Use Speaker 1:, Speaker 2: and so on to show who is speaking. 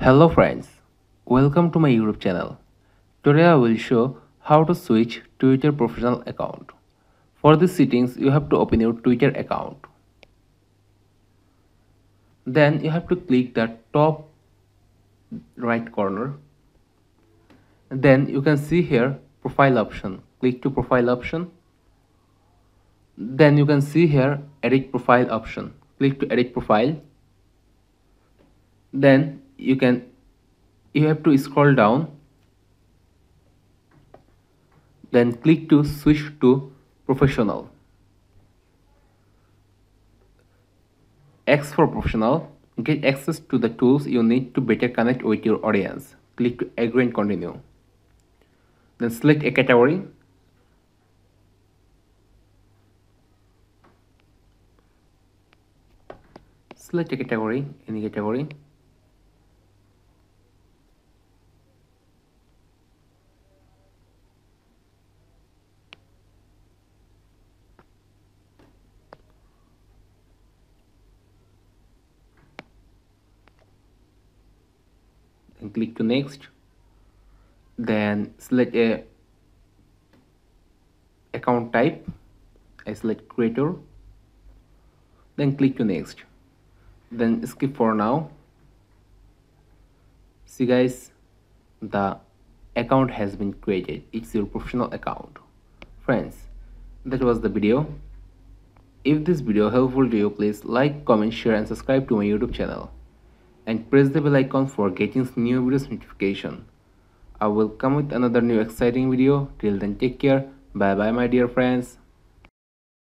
Speaker 1: Hello friends, welcome to my YouTube channel. Today I will show how to switch Twitter professional account. For these settings, you have to open your Twitter account. Then you have to click the top right corner. Then you can see here profile option. Click to profile option. Then you can see here edit profile option. Click to edit profile. Then you can you have to scroll down then click to switch to professional. X for professional. Get access to the tools you need to better connect with your audience. Click to agree and continue. Then select a category. Select a category any category and click to next. Then select a account type. I select creator. Then click to next. Then skip for now. See guys the account has been created. It's your professional account. Friends that was the video. If this video helpful to you please like comment share and subscribe to my youtube channel and press the bell icon for getting new videos notification. I will come with another new exciting video. Till then take care. Bye bye my dear friends.